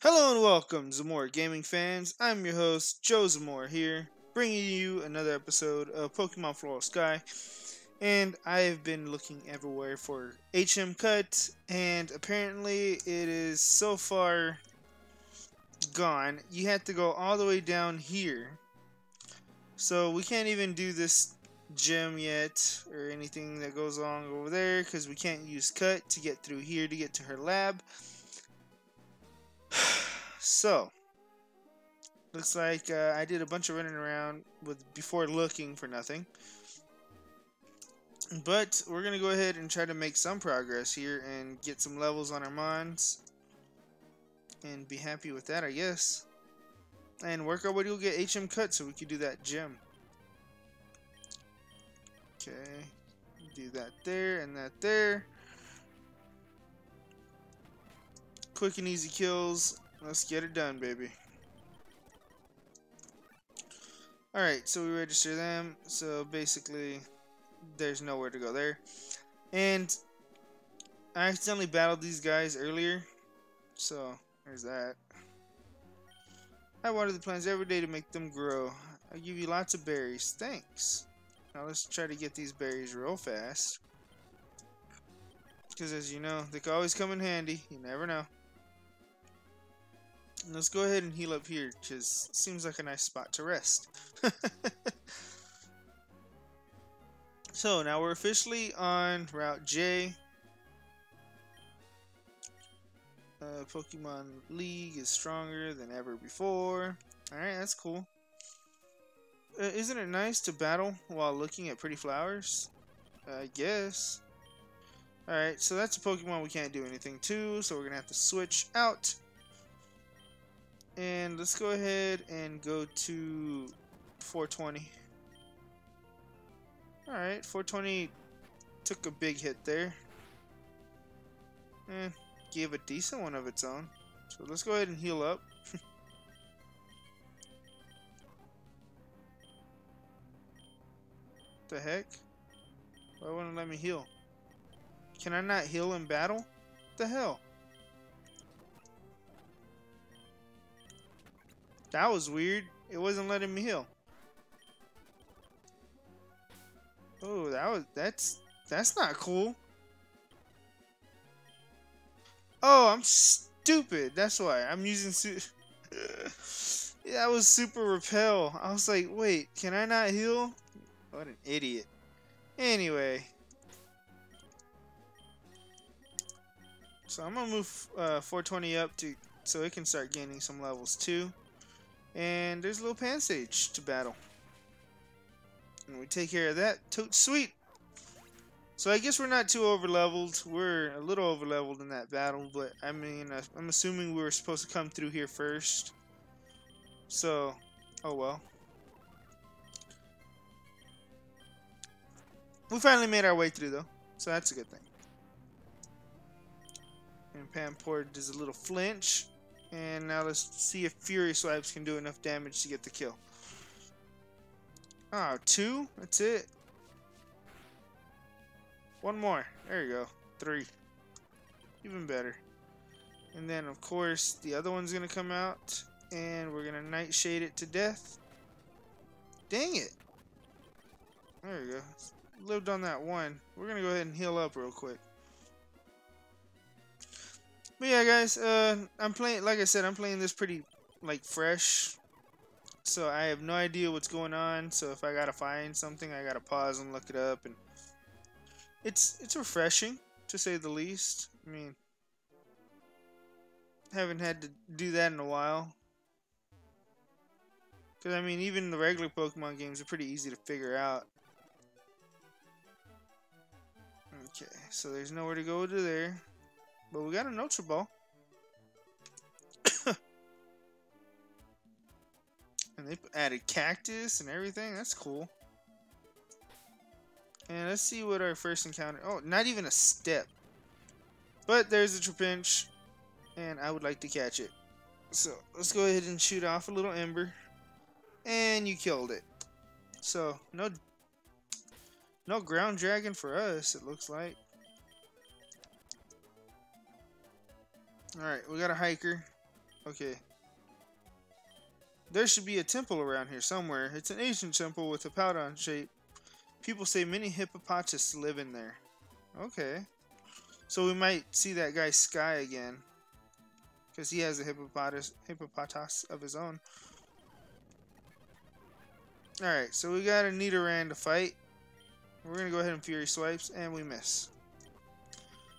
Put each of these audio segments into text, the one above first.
Hello and welcome, Zamora Gaming fans. I'm your host, Joe Zamora here, bringing you another episode of Pokemon Floral Sky. And I have been looking everywhere for HM Cut, and apparently it is so far gone. You have to go all the way down here. So we can't even do this gym yet, or anything that goes along over there, because we can't use Cut to get through here to get to her lab. So, looks like uh, I did a bunch of running around with before looking for nothing. But we're gonna go ahead and try to make some progress here and get some levels on our mons, and be happy with that, I guess. And work our way to get HM cut so we can do that gym. Okay, do that there and that there. Quick and easy kills Let's get it done, baby. Alright, so we register them. So basically, there's nowhere to go there. And I accidentally battled these guys earlier. So, there's that. I water the plants every day to make them grow. I give you lots of berries. Thanks. Now let's try to get these berries real fast. Because as you know, they can always come in handy. You never know. Let's go ahead and heal up here, because seems like a nice spot to rest. so, now we're officially on Route J. Uh, Pokemon League is stronger than ever before. Alright, that's cool. Uh, isn't it nice to battle while looking at pretty flowers? I guess. Alright, so that's a Pokemon we can't do anything to, so we're going to have to switch out and let's go ahead and go to 420. Alright, 420 took a big hit there. Eh, gave a decent one of its own. So let's go ahead and heal up. the heck? Why wouldn't let me heal? Can I not heal in battle? What the hell? That was weird. It wasn't letting me heal. Oh, that was that's that's not cool. Oh, I'm stupid. That's why I'm using su that was super repel. I was like, wait, can I not heal? What an idiot. Anyway. So I'm gonna move uh, 420 up to so it can start gaining some levels too. And there's a little Pansage to battle. And we take care of that. Tote sweet! So I guess we're not too over leveled. We're a little over leveled in that battle, but I mean, uh, I'm assuming we were supposed to come through here first. So, oh well. We finally made our way through though, so that's a good thing. And Pamport does a little flinch. And now let's see if Fury Swipes can do enough damage to get the kill. Ah, two? That's it. One more. There you go. Three. Even better. And then, of course, the other one's going to come out. And we're going to Nightshade it to death. Dang it. There we go. Lived on that one. We're going to go ahead and heal up real quick. But yeah, guys, uh, I'm playing, like I said, I'm playing this pretty, like, fresh. So I have no idea what's going on. So if I gotta find something, I gotta pause and look it up. And it's it's refreshing, to say the least. I mean, haven't had to do that in a while. Because, I mean, even the regular Pokemon games are pretty easy to figure out. Okay, so there's nowhere to go to there. But we got a Ultra Ball. and they added cactus and everything. That's cool. And let's see what our first encounter... Oh, not even a step. But there's a Trapinch. And I would like to catch it. So, let's go ahead and shoot off a little Ember. And you killed it. So, no... No ground dragon for us, it looks like. Alright, we got a hiker. Okay. There should be a temple around here somewhere. It's an ancient temple with a Powdon shape. People say many hippopotamus live in there. Okay. So we might see that guy Sky again. Because he has a hippopotamus of his own. Alright, so we got a Nidoran to fight. We're going to go ahead and Fury Swipes, and we miss.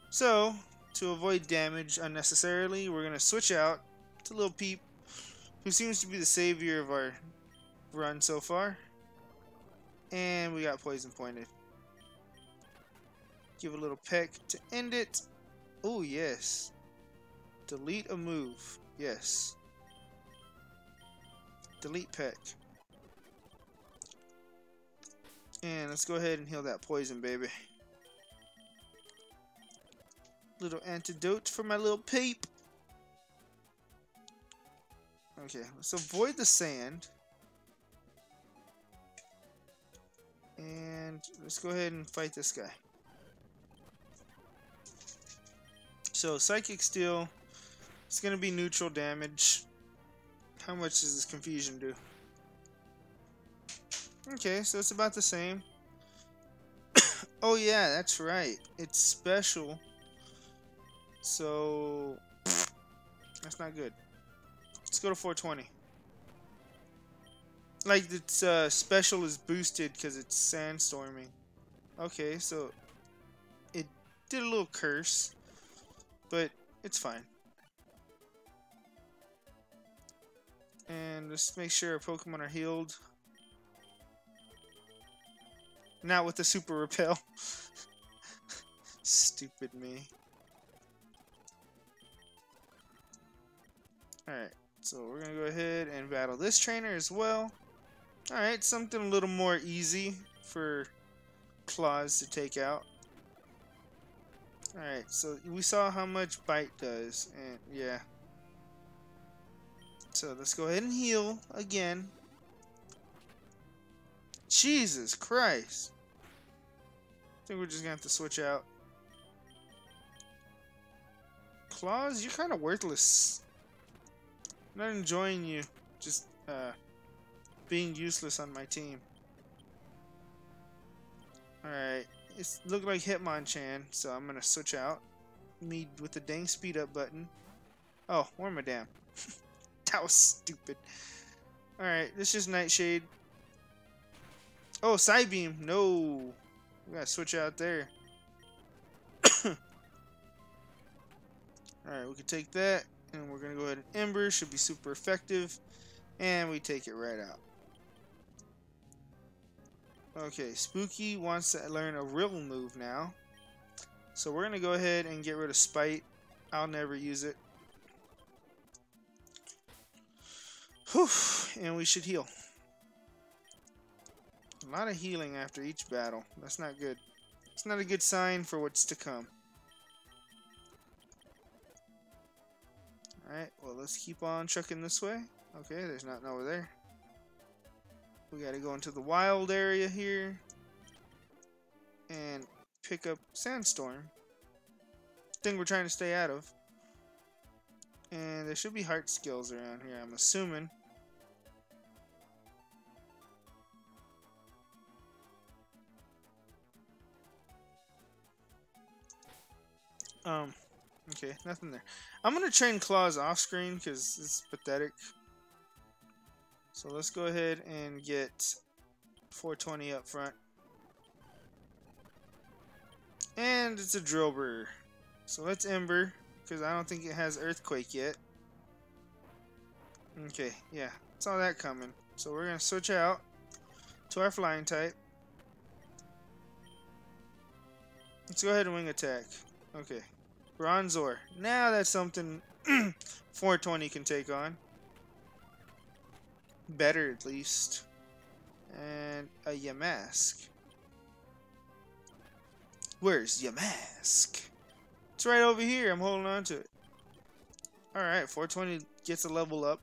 So, to avoid damage unnecessarily, we're going to switch out to Lil Peep, who seems to be the savior of our run so far. And we got Poison Pointed. Give a little peck to end it. Oh, yes. Delete a move. Yes. Delete peck. And let's go ahead and heal that poison, baby. Little antidote for my little peep. Okay, let's avoid the sand. And let's go ahead and fight this guy. So, Psychic Steel, it's going to be neutral damage. How much does this Confusion do? Okay, so it's about the same. oh yeah, that's right. It's special. So that's not good. Let's go to 420. Like its uh, special is boosted because it's sandstorming. Okay, so it did a little curse, but it's fine. And let's make sure our Pokemon are healed. Not with the super repel. Stupid me. Alright, so we're gonna go ahead and battle this trainer as well. Alright, something a little more easy for claws to take out. Alright, so we saw how much bite does, and yeah. So let's go ahead and heal again. Jesus Christ. I think we're just gonna have to switch out. Claws, you're kind of worthless. I'm not enjoying you. Just, uh, being useless on my team. Alright. It look like Hitmonchan, so I'm gonna switch out. Me with the dang speed up button. Oh, where am I damn? that was stupid. Alright, this is Nightshade. Oh, Psybeam. No. We gotta switch out there. Alright, we can take that. And we're gonna go ahead and Ember. Should be super effective. And we take it right out. Okay, Spooky wants to learn a real move now. So we're gonna go ahead and get rid of Spite. I'll never use it. Whew, and we should heal. A lot of healing after each battle. That's not good. It's not a good sign for what's to come. Alright, well let's keep on trucking this way. Okay, there's nothing over there. We gotta go into the wild area here. And pick up Sandstorm. Thing we're trying to stay out of. And there should be heart scales around here, I'm assuming. Um, okay, nothing there. I'm gonna train claws off screen because it's pathetic. So let's go ahead and get 420 up front. And it's a Drillbur. So let's Ember, because I don't think it has Earthquake yet. Okay, yeah, saw that coming. So we're going to switch out to our Flying type. Let's go ahead and Wing Attack. Okay. Bronzor. Now that's something 420 can take on. Better, at least. And a Yamask. Where's Yamask? It's right over here. I'm holding on to it. Alright, 420 gets a level up.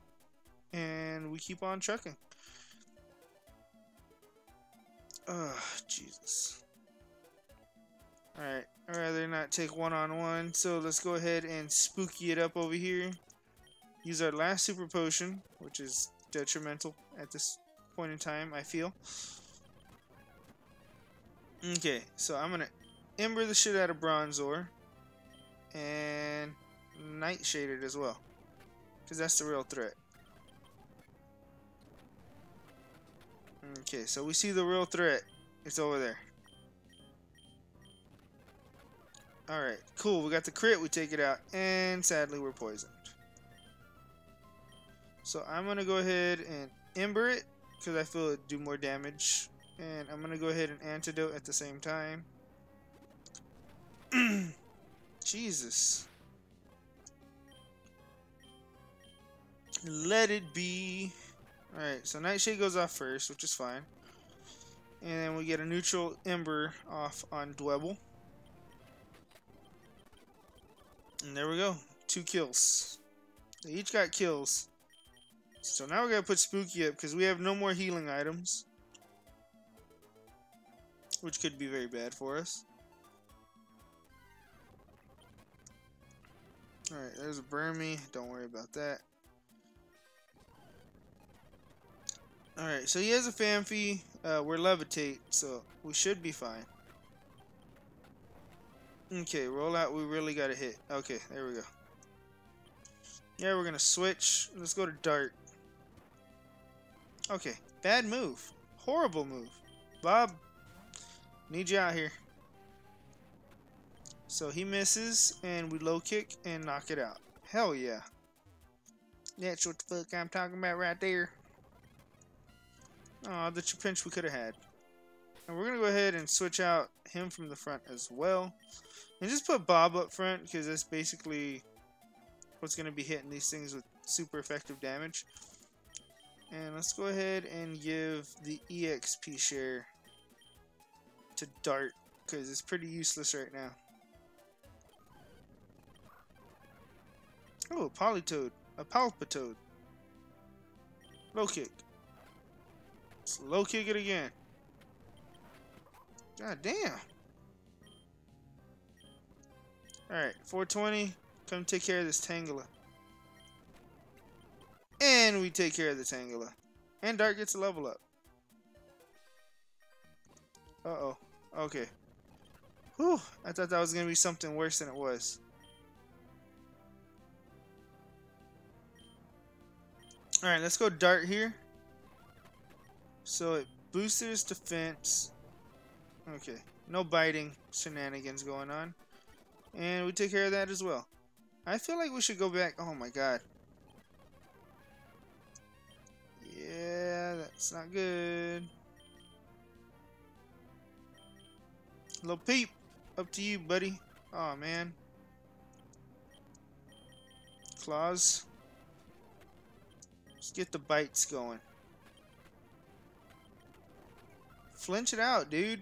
And we keep on trucking. Oh, Jesus. Alright, I'd rather not take one-on-one, -on -one, so let's go ahead and spooky it up over here. use our last super potion, which is detrimental at this point in time, I feel. Okay, so I'm gonna ember the shit out of Bronzor and Nightshade it as well. Because that's the real threat. Okay, so we see the real threat. It's over there. Alright, cool. We got the crit. We take it out. And sadly, we're poisoned. So I'm going to go ahead and Ember it. Because I feel it do more damage. And I'm going to go ahead and Antidote at the same time. Jesus. Let it be. Alright, so Nightshade goes off first, which is fine. And then we get a neutral Ember off on Dwebble. And there we go. Two kills. They each got kills. So now we gotta put Spooky up because we have no more healing items. Which could be very bad for us. Alright, there's a Burmy. Don't worry about that. Alright, so he has a Phanpy. Uh, we're Levitate, so we should be fine. Okay, roll out. We really got to hit. Okay, there we go. Yeah, we're going to switch. Let's go to Dart. Okay, bad move. Horrible move. Bob, need you out here. So he misses, and we low kick and knock it out. Hell yeah. That's what the fuck I'm talking about right there. Oh, the pinch we could have had. And we're going to go ahead and switch out him from the front as well. And just put Bob up front because that's basically what's going to be hitting these things with super effective damage. And let's go ahead and give the EXP share to Dart because it's pretty useless right now. Oh, a Politoed. A Palpitoad. Low kick. Let's low kick it again. God damn. Alright, 420. Come take care of this Tangela. And we take care of the Tangela. And Dart gets a level up. Uh-oh. Okay. Whew. I thought that was going to be something worse than it was. Alright, let's go Dart here. So it boosts his defense. Okay. No biting shenanigans going on. And we take care of that as well. I feel like we should go back. Oh my god. Yeah, that's not good. Little peep. Up to you, buddy. Oh man. Claws. Let's get the bites going. Flinch it out, dude.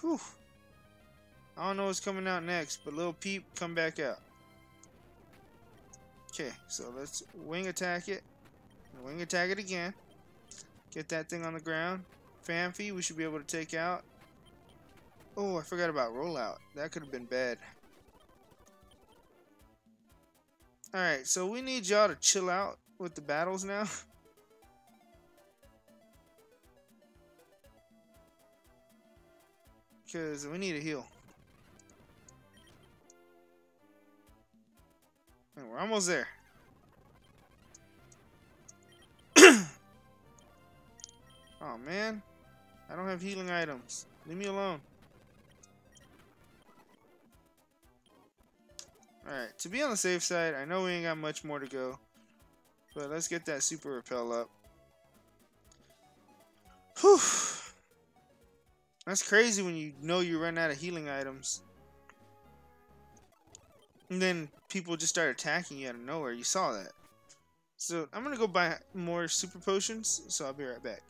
Whew. I don't know what's coming out next, but little peep, come back out. Okay, so let's wing attack it. Wing attack it again. Get that thing on the ground. Phanpy, we should be able to take out. Oh, I forgot about rollout. That could have been bad. Alright, so we need y'all to chill out with the battles now. Because we need a heal. And we're almost there. oh man. I don't have healing items. Leave me alone. Alright, to be on the safe side, I know we ain't got much more to go. But let's get that super repel up. Whew. That's crazy when you know you run out of healing items. And then people just start attacking you out of nowhere. You saw that. So I'm going to go buy more super potions, so I'll be right back.